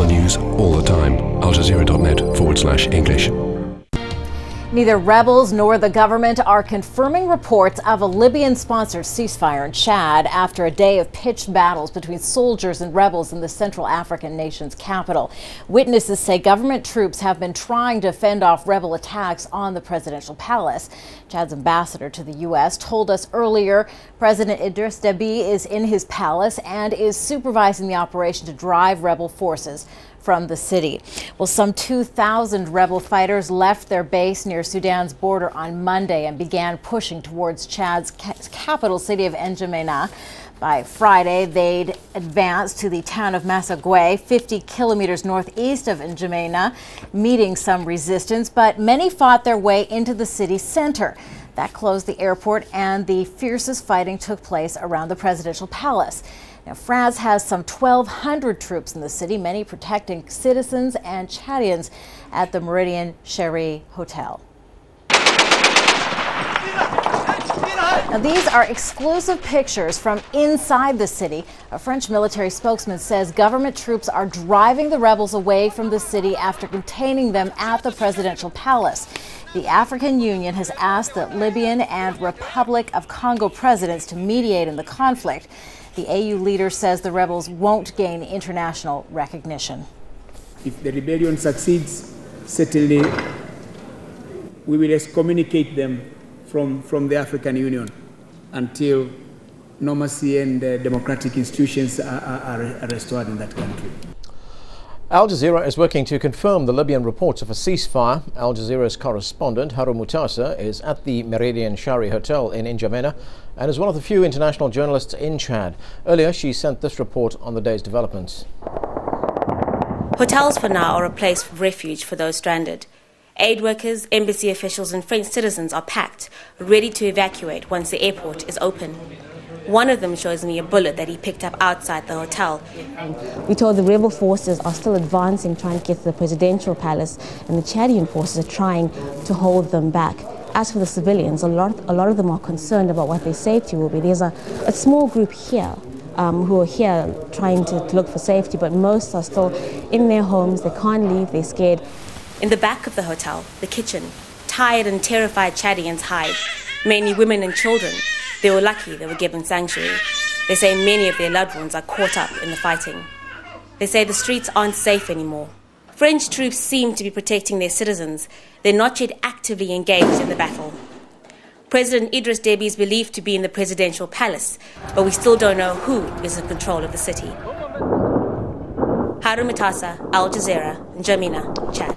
the news all the time. AlJazeera.net forward slash English. Neither rebels nor the government are confirming reports of a Libyan sponsored ceasefire in Chad after a day of pitched battles between soldiers and rebels in the Central African nation's capital. Witnesses say government troops have been trying to fend off rebel attacks on the presidential palace. Chad's ambassador to the U.S. told us earlier President Idriss Deby is in his palace and is supervising the operation to drive rebel forces from the city. Well, some 2,000 rebel fighters left their base near Sudan's border on Monday and began pushing towards Chad's ca capital city of N'Djamena. By Friday, they'd advanced to the town of Massaguet, 50 kilometers northeast of N'Djamena, meeting some resistance, but many fought their way into the city center. That closed the airport, and the fiercest fighting took place around the presidential palace. Now, France has some 1,200 troops in the city, many protecting citizens and Chadians at the Meridian Chari Hotel. Now, these are exclusive pictures from inside the city. A French military spokesman says government troops are driving the rebels away from the city after containing them at the presidential palace. The African Union has asked the Libyan and Republic of Congo presidents to mediate in the conflict. The AU leader says the rebels won't gain international recognition. If the rebellion succeeds, certainly we will excommunicate them from, from the African Union until normalcy and uh, democratic institutions are, are, are restored in that country. Al Jazeera is working to confirm the Libyan reports of a ceasefire. Al Jazeera's correspondent, Haru Mutasa, is at the Meridian Chari Hotel in N'Djamena and is one of the few international journalists in Chad. Earlier, she sent this report on the day's developments. Hotels for now are a place of refuge for those stranded. Aid workers, embassy officials, and French citizens are packed, ready to evacuate once the airport is open. One of them shows me a bullet that he picked up outside the hotel. We told the rebel forces are still advancing, trying to get to the presidential palace, and the Chadian forces are trying to hold them back. As for the civilians, a lot, a lot of them are concerned about what their safety will be. There's a, a small group here um, who are here trying to, to look for safety, but most are still in their homes. They can't leave, they're scared. In the back of the hotel, the kitchen, tired and terrified Chadians hide, mainly women and children. They were lucky they were given sanctuary. They say many of their loved ones are caught up in the fighting. They say the streets aren't safe anymore. French troops seem to be protecting their citizens. They're not yet actively engaged in the battle. President Idriss Deby is believed to be in the presidential palace, but we still don't know who is in control of the city. Haru Mutasa, Al Jazeera, N'Djamena, Chad.